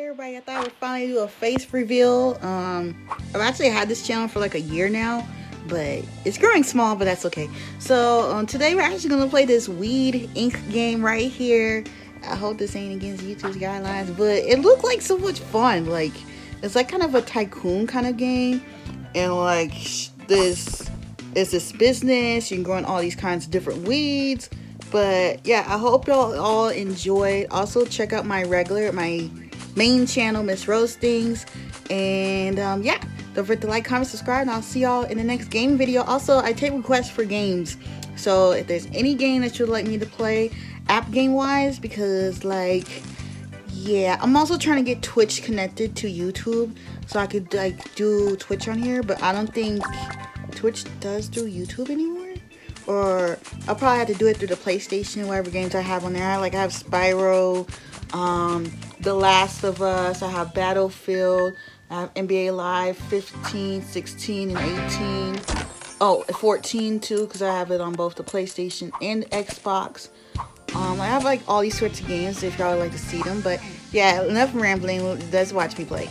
Everybody, I thought I would finally do a face reveal. Um, I've actually had this channel for like a year now, but it's growing small, but that's okay. So um, today we're actually gonna play this Weed Inc. game right here. I hope this ain't against YouTube's guidelines, but it looked like so much fun. Like, it's like kind of a tycoon kind of game. And like this, is this business. You can grow in all these kinds of different weeds. But yeah, I hope y'all all enjoyed. Also check out my regular, my main channel, Miss Roastings. And um, yeah, don't forget to like, comment, subscribe, and I'll see y'all in the next game video. Also, I take requests for games. So if there's any game that you'd like me to play, app game wise, because like, yeah, I'm also trying to get Twitch connected to YouTube so I could like do Twitch on here, but I don't think Twitch does do YouTube anymore. Or I'll probably have to do it through the PlayStation, whatever games I have on there. Like I have Spyro, um, the Last of Us, I have Battlefield, I have NBA Live 15, 16, and 18. Oh, 14 too, because I have it on both the PlayStation and Xbox. Um, I have like all these sorts of games if y'all would like to see them. But yeah, enough rambling. Let's watch me play.